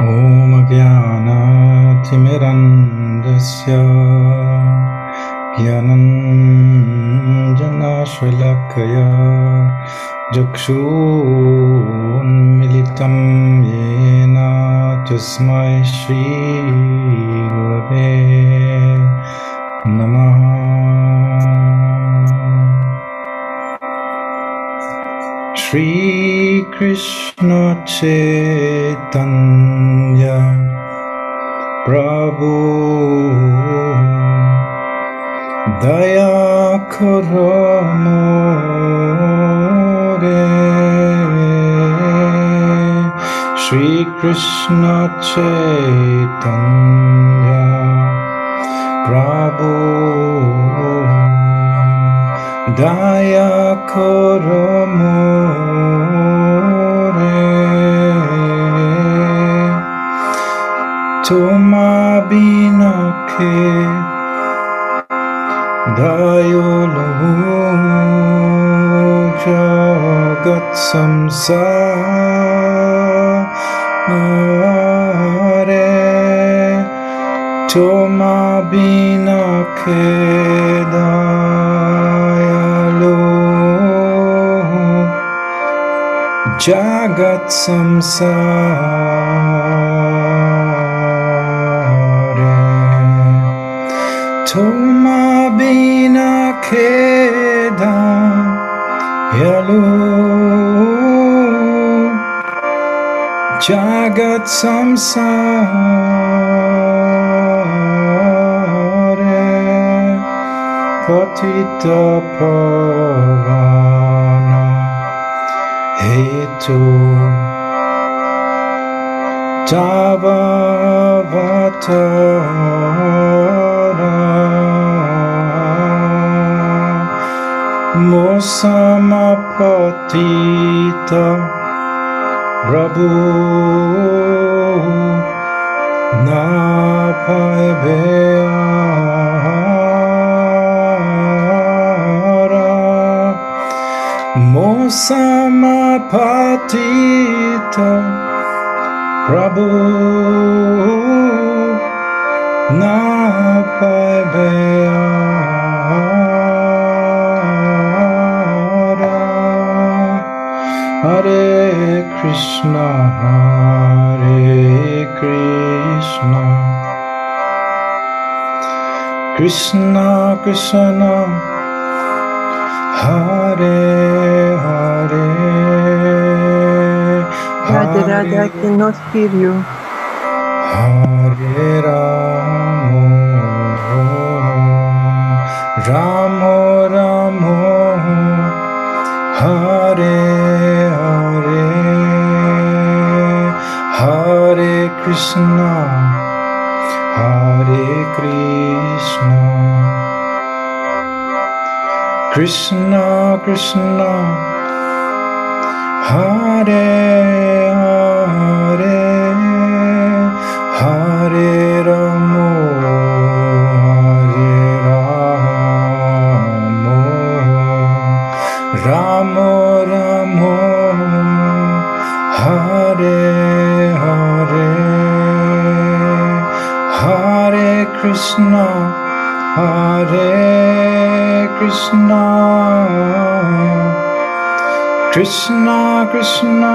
ॐ ज्ञानातिमिरन्दस्य ज्ञानञ्जनाशलाकया चक्षुन्मिलितं येन तस्मै श्रीगुरवे नमः श्रीकृष्ण चैतन्य प्रभु दया करो मोरे श्रीकृष्ण चैतन्य प्रभु या তোমা বিনখে रेनखे धो সংসারে তোমা বিনখে द Jagat samsare. Toma bina kheda yalo. Jagat samsare. Patita pavan peto Tava vatara. Mosamapatita Prabhu Napai Beara. Mosamapatita Prabhu Napaibeyara Hare Krishna Hare Krishna. Krishna Krishna Radhe Hare aqui no Sírio. Hare Ramo Ramo Ramo Hare Hare Hare Krishna Hare Krishna Krishna Krishna Hare Hare Hare Hare Ramo Hare Ramo Ramo Ramo Hare Hare Hare Krishna Hare Krishna Krishna Krishna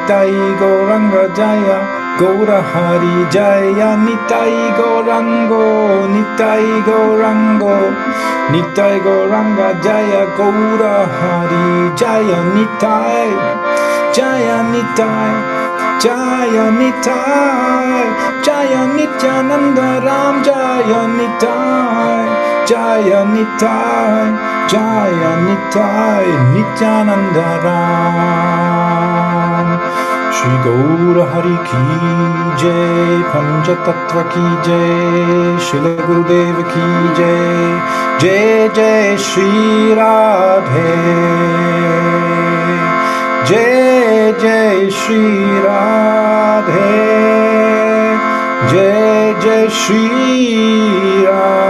Nitai Gauranga Jaya Gaur Hari जया निताई गौरंगो निताई गौरंगो निताई गौरंग जया गौर हरि जया निताय जया निताय जया निताय जया नित्यानंद राम जया निताय जया निताय जया निताय नित्यानंद राम श्री गौर हरि की जय पंच तत्व की जय, शिल गुरुदेव की जय जय जय श्री राधे। जय जय श्री राधे। जय जय श्री राधे।